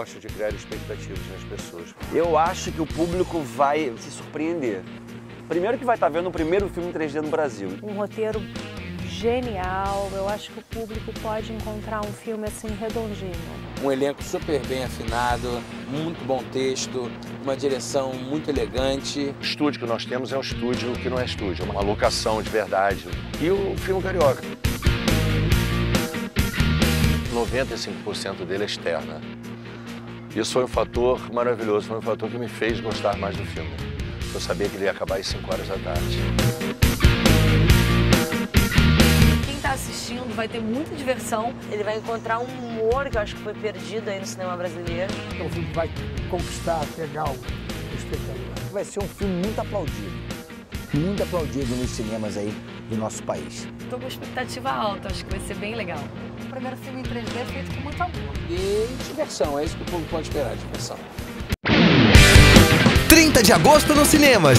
gosto de criar expectativas nas pessoas. Eu acho que o público vai se surpreender. Primeiro que vai estar vendo o primeiro filme em 3D no Brasil. Um roteiro genial. Eu acho que o público pode encontrar um filme assim redondinho. Um elenco super bem afinado, muito bom texto, uma direção muito elegante. O estúdio que nós temos é um estúdio que não é estúdio, é uma locação de verdade. E o filme Carioca. 95% dele é externa. Isso foi um fator maravilhoso, foi um fator que me fez gostar mais do filme. Eu sabia que ele ia acabar às 5 horas da tarde. Quem está assistindo vai ter muita diversão. Ele vai encontrar um humor que eu acho que foi perdido aí no cinema brasileiro. É um filme que vai conquistar, pegar o espectador. Vai ser um filme muito aplaudido. Muito aplaudido nos cinemas aí do nosso país. Estou com expectativa alta, acho que vai ser bem legal. O primeiro filme em 3D feito com muito amor. E diversão, é isso que o público pode esperar, diversão. 30 de agosto nos cinemas.